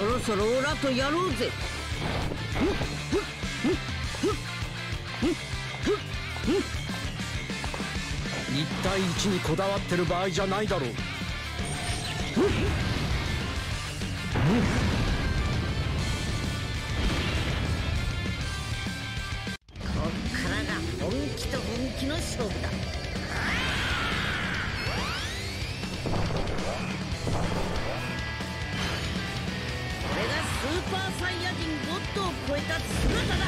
そろそろオラとやろうぜ。一対一にこだわってる場合じゃないだろう。こっからが本気と本気の勝負だ パーサイヤ人ゴッドを超えた姿だ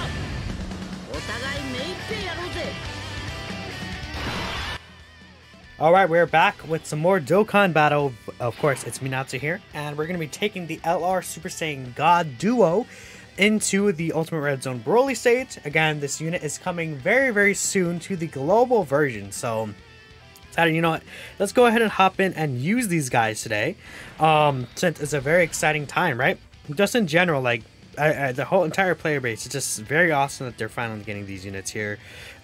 お互い目いっぺいやろうぜ Alright, we're back with some more Dokkan battle. Of course, it's Minato here, and we're going to be taking the LR Super Saiyan God Duo into the Ultimate Red Zone Broly stage. Again, this unit is coming very, very soon to the global version, so... Saturn, you know what? Let's go ahead and hop in and use these guys today. Um, since it's a very exciting time, right? Just in general, like, uh, uh, the whole entire player base, it's just very awesome that they're finally getting these units here.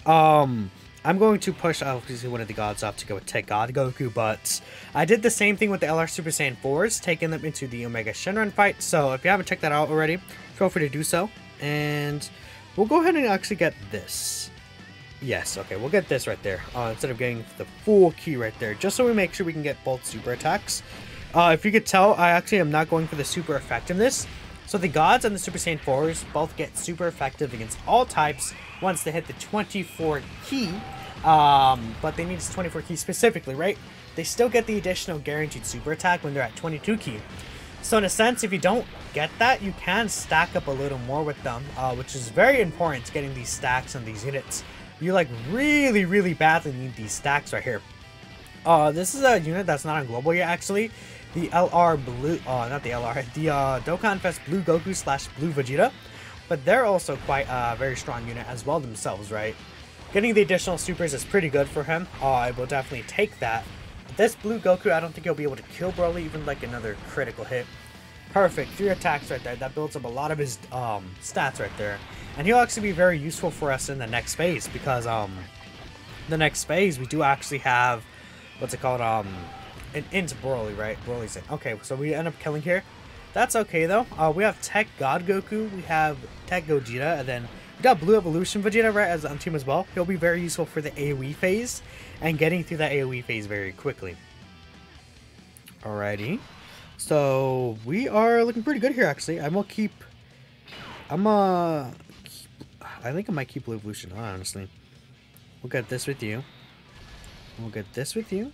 Um, I'm going to push obviously one of the gods off to go with Tech God Goku, but I did the same thing with the LR Super Saiyan 4s, taking them into the Omega Shenron fight. So if you haven't checked that out already, feel free to do so. And we'll go ahead and actually get this. Yes, okay, we'll get this right there. Uh, instead of getting the full key right there, just so we make sure we can get both super attacks. Uh, if you could tell, I actually am not going for the super effectiveness. So the gods and the Super Saiyan 4s both get super effective against all types once they hit the 24 key. Um, but they need this 24 key specifically, right? They still get the additional guaranteed super attack when they're at 22 key. So in a sense, if you don't get that, you can stack up a little more with them, uh, which is very important to getting these stacks on these units. You like really, really badly need these stacks right here. Uh, this is a unit that's not on global yet, actually. The LR Blue, uh, not the LR, the uh, Dokkan Fest Blue Goku slash Blue Vegeta. But they're also quite a very strong unit as well themselves, right? Getting the additional supers is pretty good for him. Uh, I will definitely take that. This Blue Goku, I don't think he'll be able to kill Broly, even like another critical hit. Perfect, three attacks right there. That builds up a lot of his um, stats right there. And he'll actually be very useful for us in the next phase because um, the next phase we do actually have, what's it called, um, an into Broly, right? Broly's in. Okay, so we end up killing here. That's okay though. Uh, we have Tech God Goku, we have Tech Gogeta, and then we got Blue Evolution Vegeta right as on team as well. He'll be very useful for the AoE phase and getting through that AoE phase very quickly. Alrighty. So we are looking pretty good here actually. I'm gonna keep I'm uh keep, I think I might keep Blue Evolution honestly. We'll get this with you. We'll get this with you.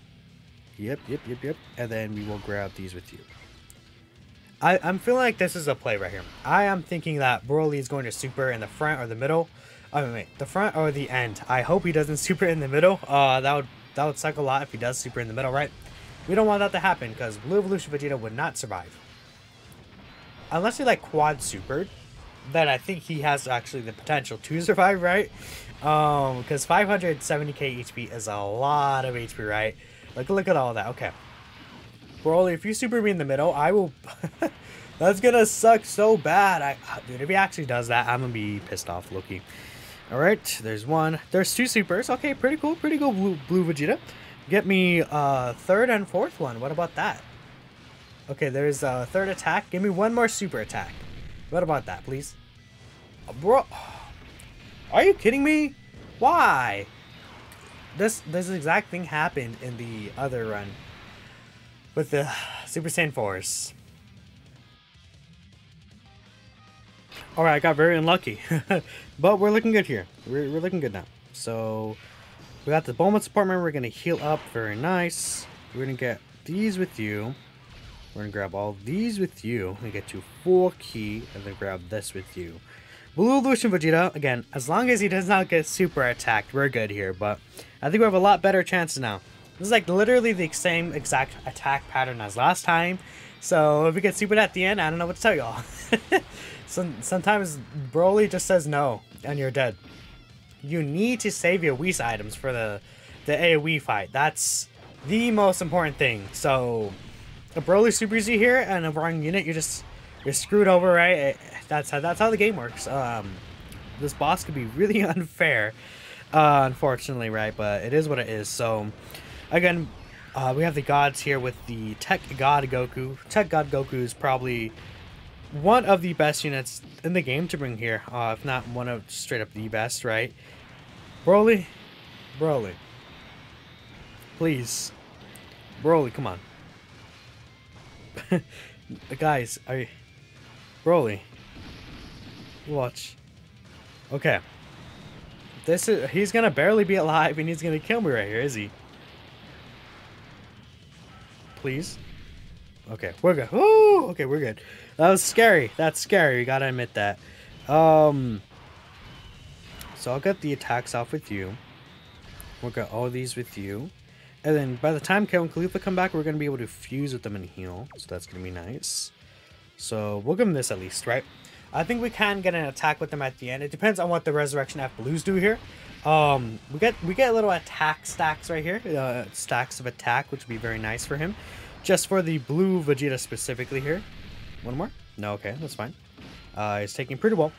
Yep, yep, yep, yep. And then we will grab these with you. I, I'm feeling like this is a play right here. I am thinking that Broly is going to super in the front or the middle. Oh wait, wait, the front or the end. I hope he doesn't super in the middle. Uh, that would that would suck a lot if he does super in the middle, right? We don't want that to happen because Blue Evolution Vegeta would not survive. Unless he like quad supered, then I think he has actually the potential to survive, right? Um, because 570k HP is a lot of HP, right? Like, look at all that. Okay. Broly, if you super me in the middle, I will... That's gonna suck so bad. I, dude, if he actually does that, I'm gonna be pissed off, Loki. Alright, there's one. There's two supers. Okay, pretty cool. Pretty cool, Blue, Blue Vegeta. Get me uh, third and fourth one. What about that? Okay, there's a third attack. Give me one more super attack. What about that, please? Uh, bro... Are you kidding me? Why? This this exact thing happened in the other run with the Super Saiyan 4s. Alright, I got very unlucky. but we're looking good here. We're, we're looking good now. So, we got the Bulma's apartment. We're going to heal up. Very nice. We're going to get these with you. We're going to grab all these with you. We get to full key. And then grab this with you. Blue Evolution Vegeta, again, as long as he does not get super attacked, we're good here. But I think we have a lot better chances now. This is like literally the same exact attack pattern as last time. So if we get super at the end, I don't know what to tell y'all. Some, sometimes Broly just says no, and you're dead. You need to save your Whis items for the, the AoE fight. That's the most important thing. So a Broly Super Z here and a wrong unit, you're just you're screwed over, right? That's how that's how the game works. Um, this boss could be really unfair, uh, unfortunately, right? But it is what it is. So again, uh, we have the gods here with the Tech God Goku. Tech God Goku is probably one of the best units in the game to bring here, uh, if not one of straight up the best, right? Broly, Broly, please, Broly, come on, guys, I, Broly, watch, okay, this is he's gonna barely be alive and he's gonna kill me right here, is he? Please. Okay, we're good. Ooh, okay, we're good. That was scary. That's scary. You gotta admit that. Um, so I'll get the attacks off with you. We'll get all these with you. And then by the time Kale and Caulifla come back, we're to be able to fuse with them and heal. So that's to be nice. So we'll give them this at least, right? I think we can get an attack with them at the end. It depends on what the Resurrection F Blues do here. Um, we get we get little attack stacks right here. Uh, stacks of attack, which would be very nice for him. Just for the blue Vegeta specifically here. One more? No, okay, that's fine. Uh, he's taking pretty well.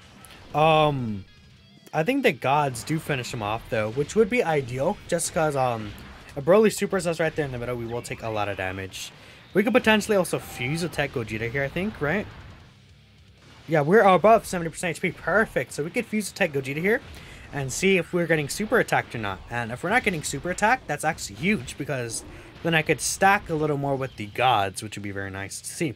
Um, I think the gods do finish him off though, which would be ideal. Just because um, a Broly Super Says right there in the middle, we will take a lot of damage. We could potentially also fuse a Tech Gogeta here, I think, right? Yeah, we're above 70% HP. Perfect. So we could fuse a Tech Gogeta here and see if we're getting super attacked or not. And if we're not getting super attacked, that's actually huge because then I could stack a little more with the gods, which would be very nice to see.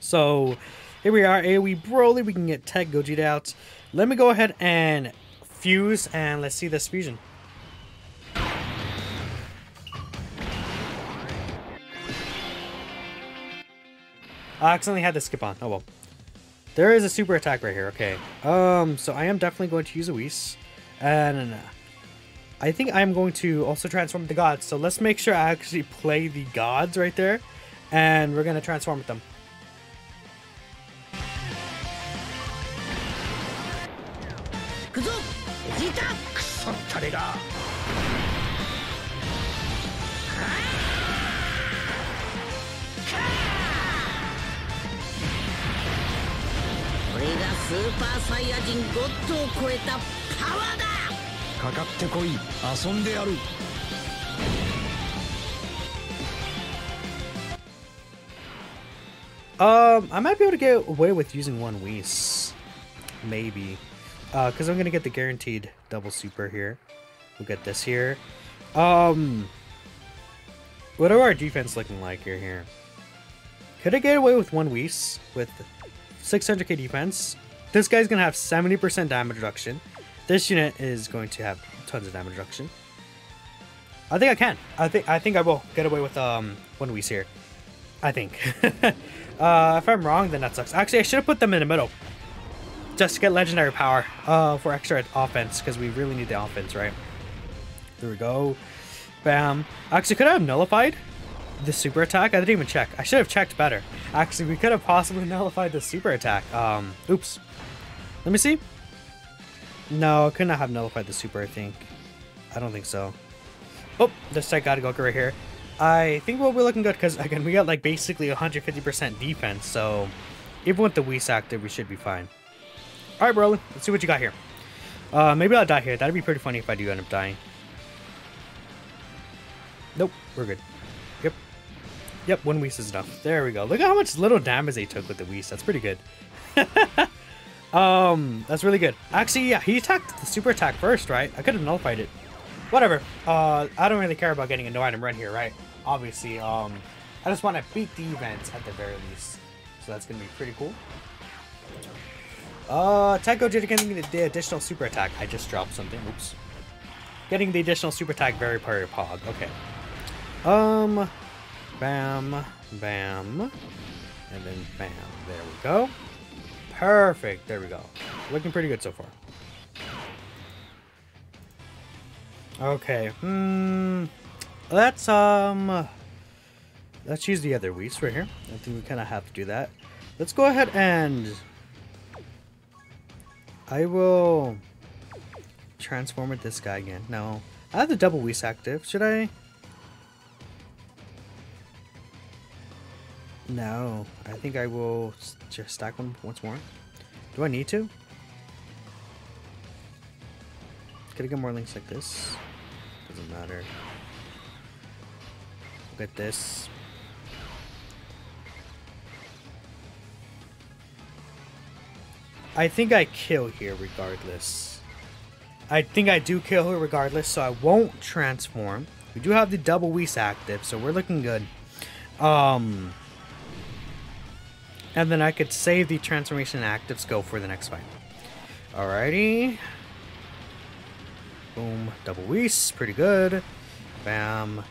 So here we are, AoE Broly. We can get Tech Gogeta out. Let me go ahead and fuse and let's see this fusion. I accidentally had to skip on. Oh well. There is a super attack right here. Okay. Um, so I am definitely going to use a Whis. And I think I'm going to also transform the gods. So let's make sure I actually play the gods right there. And we're going to transform with them. Um, I might be able to get away with using one Whis. Maybe. Uh, because I'm going to get the guaranteed double super here. We'll get this here. Um, what are our defense looking like here? Here, could I get away with one Whis with 600k defense? This guy's gonna have 70% damage reduction. This unit is going to have tons of damage reduction. I think I can. I think I think I will get away with um one Whis here. I think. uh, if I'm wrong, then that sucks. Actually, I should have put them in the middle. Just to get legendary power uh, for extra offense, because we really need the offense, right? There we go. Bam. Actually, could I have nullified the super attack? I didn't even check. I should have checked better. Actually, we could have possibly nullified the super attack. Um, oops. Let me see. No, I could not have nullified the super, I think. I don't think so. Oh, this side gotta go right here. I think we'll be looking good because, again, we got like basically 150% defense, so even with the Whis active, we should be fine. Alright, Broly, let's see what you got here. Uh, maybe I'll die here. That'd be pretty funny if I do end up dying. Nope, we're good. Yep. One Whis is enough. There we go. Look at how much little damage they took with the Whis. That's pretty good. um, that's really good. Actually, yeah, he attacked the super attack first, right? I could have nullified it. Whatever. Uh, I don't really care about getting a no item run here, right? Obviously, um, I just want to beat the events at the very least. So that's going to be pretty cool. Uh, Taiko did getting the additional super attack. I just dropped something. Oops. Getting the additional super attack very part Pog. Okay. Um, bam, bam, and then bam. There we go. Perfect. There we go. Looking pretty good so far. Okay. Hmm. Let's um. Let's use the other Whis right here. I think we kind of have to do that. Let's go ahead and I will transform with this guy again. No. I have the double Whis active. Should I? No. I think I will just stack them once more. Do I need to? I get more links like this? Doesn't matter. Look at this. I think I kill here regardless. I think I do kill here regardless, so I won't transform. We do have the double Whis active, so we're looking good. Um, and then I could save the transformation active skill for the next fight. Alrighty. Boom. Double Whis. Pretty good. Bam.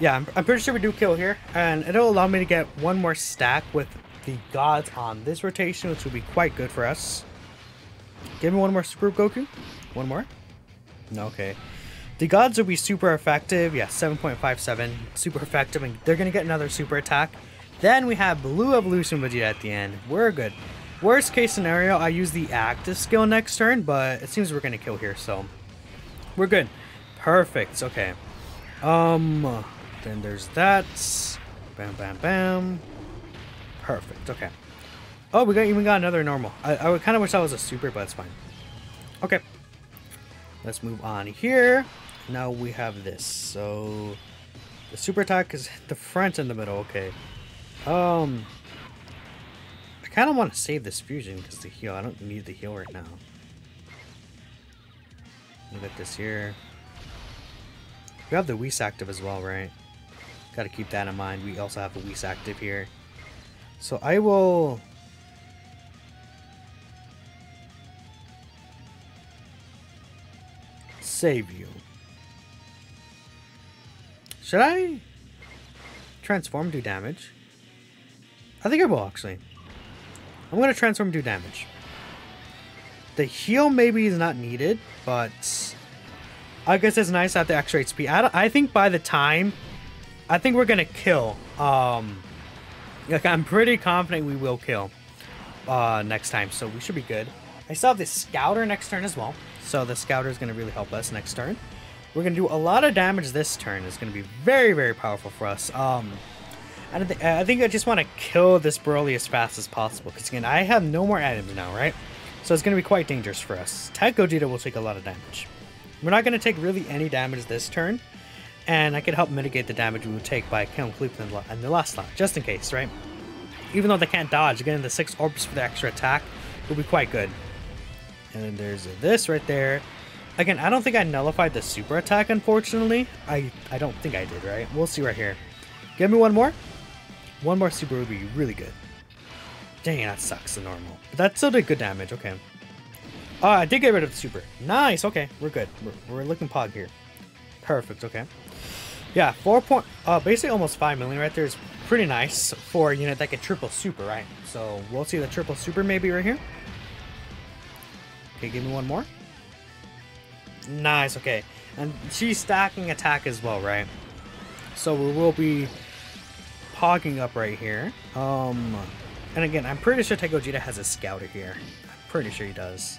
Yeah, I'm, I'm pretty sure we do kill here. And it'll allow me to get one more stack with the gods on this rotation, which will be quite good for us. Give me one more Super Goku. One more. Okay. The gods will be super effective. Yeah, 7.57. Super effective. And they're going to get another super attack. Then we have Blue Evolution Vegeta at the end. We're good. Worst case scenario, I use the active skill next turn, but it seems we're going to kill here, so we're good. Perfect. Okay. Um, then there's that. Bam, bam, bam. Perfect. Okay. Oh, we got even got another normal. I, I kind of wish that was a super, but it's fine. Okay. Let's move on here. Now we have this. So the super attack is the front and the middle. Okay. Um, I kind of want to save this fusion because the heal. I don't need the heal right now. At this here. We have the Whis active as well, right? Got to keep that in mind. We also have a Whis active here. So I will... Save you. Should I transform do damage? I think I will actually. I'm going to transform do damage. The heal maybe is not needed, but I guess it's nice have the extra HP. I, I think by the time, I think we're to kill. Um, like I'm pretty confident we will kill uh, next time, so we should be good. I still have the Scouter next turn as well, so the Scouter is to really help us next turn. We're to do a lot of damage this turn. It's to be very, very powerful for us. Um, I, th I think I just want to kill this Broly as fast as possible, because again, I have no more items now, right? So it's going to be quite dangerous for us. Tech Gogeta will take a lot of damage. We're not going to take really any damage this turn, and I can help mitigate the damage we would take by killing Cleveland in the last slot, just in case, right? Even though they can't dodge, getting the 6 orbs for the extra attack will be quite good. And then there's this right there. Again, I don't think I nullified the super attack, unfortunately. I, I don't think I did, right? We'll see right here. Give me one more. One more super would be really good. Dang, that sucks, the normal. But that still did good damage, okay. Oh, I did get rid of the super. Nice, okay, we're good. We're, we're looking pog here. Perfect, okay. Yeah, 4 point, uh, basically almost 5 million right there is pretty nice for a unit that can triple super, right? So we'll see the triple super maybe right here. Okay, give me one more. Nice, okay. And she's stacking attack as well, right? So we will be pogging up right here. Um, and again, I'm pretty sure Gogeta has a scouter here. I'm pretty sure he does.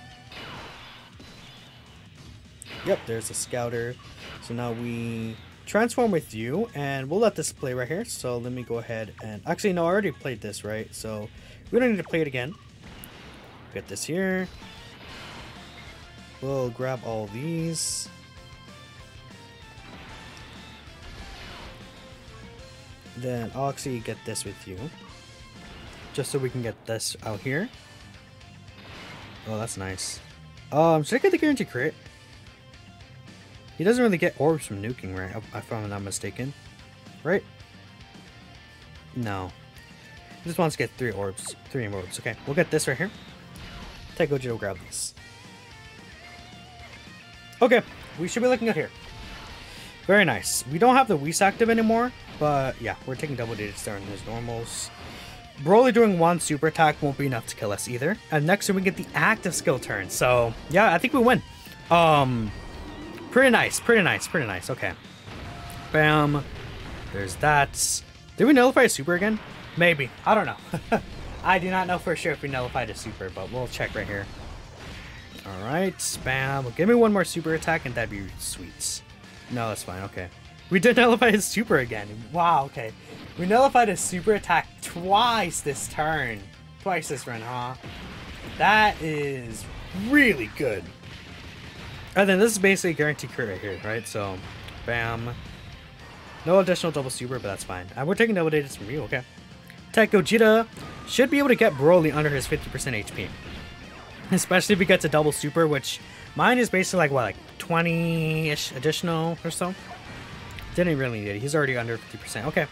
Yep, there's a scouter. So now we transform with you, and we'll let this play right here. So let me go ahead and... Actually, no, I already played this, right? So we don't need to play it again. Get this here. We'll grab all these. Then I'll actually get this with you. Just so we can get this out here. Oh, that's nice. Um, should I get the guarantee crit? He doesn't really get orbs from nuking, right? If I'm not mistaken. Right? No. He just wants to get three orbs. Three orbs. Okay, we'll get this right here. Take Goji will grab this. Okay, we should be looking good here. Very nice. We don't have the Whis active anymore, but yeah, we're taking double digits there in those normals. Broly doing one super attack won't be enough to kill us either. And next turn we get the active skill turn. So yeah, I think we win. Um, pretty nice, pretty nice, pretty nice. Okay. Bam. There's that. Did we nullify a super again? Maybe. I don't know. I do not know for sure if we nullified a super, but we'll check right here. Alright, spam. Give me one more super attack and that'd be sweet. No, that's fine, okay. We did nullify his super again. Wow, okay. We nullified his super attack twice this turn. Twice this run, huh? That is really good. And then this is basically guaranteed crit right here, right? So, bam. No additional double super, but that's fine. And we're taking double digits from you, okay. Tech Gogeta should be able to get Broly under his 50% HP. Especially if he gets a double super, which mine is basically like, what, like 20-ish additional or so? Didn't really need it. He's already under 50%. Okay.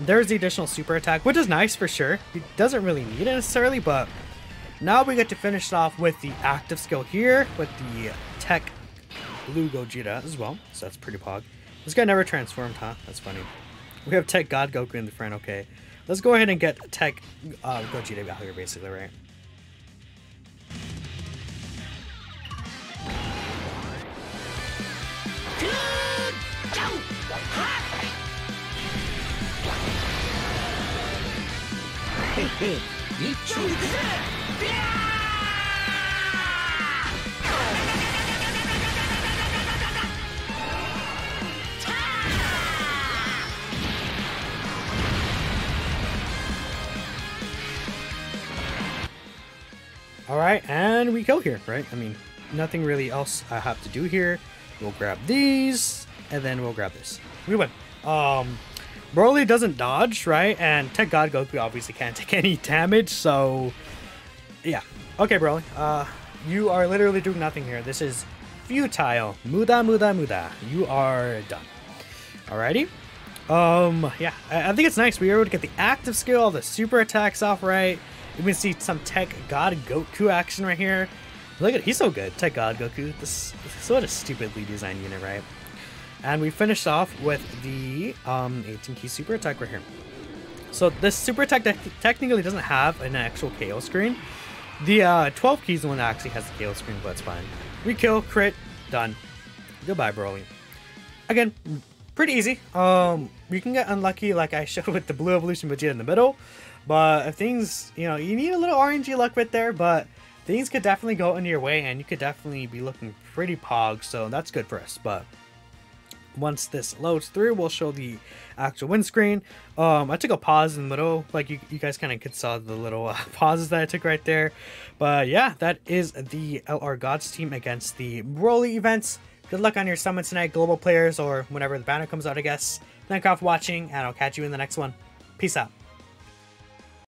There's the additional super attack, which is nice for sure. He doesn't really need it necessarily, but now we get to finish off with the active skill here with the tech blue Gogeta as well. So that's pretty pog. This guy never transformed, huh? That's funny. We have tech God Goku in the front. Okay. Let's go ahead and get tech uh, Gogeta out here, basically, right? All right, and we go here, right? I mean, nothing really else I have to do here. We'll grab these, and then we'll grab this. We win. Um, Broly doesn't dodge, right? And Tech God Goku obviously can't take any damage, so yeah. Okay, Broly. Uh, you are literally doing nothing here. This is futile. Muda, muda, muda. You are done. Alrighty. Um, yeah, I, I think it's nice. We were able to get the active skill, the super attacks off right. We can see some Tech God Goku action right here. Look at he's so good, Tech God Goku. This, this what a stupidly designed unit, right? And we finished off with the um, 18 key super attack right here. So this super attack te technically doesn't have an actual KO screen. The uh, 12 keys the one that actually has the KO screen, but it's fine. We kill, crit, done. Goodbye, Broly. Again, pretty easy. Um, you can get unlucky like I showed with the Blue Evolution Vegeta in the middle. But if things, you know, you need a little RNG luck right there, but things could definitely go into your way and you could definitely be looking pretty pog, so that's good for us. But once this loads through, we'll show the actual win screen. Um, I took a pause in the middle, like you, you guys kind of could saw the little uh, pauses that I took right there. But yeah, that is the LR Gods team against the Broly events. Good luck on your summon tonight, global players, or whenever the banner comes out, I guess. Thank you all for watching, and I'll catch you in the next one. Peace out.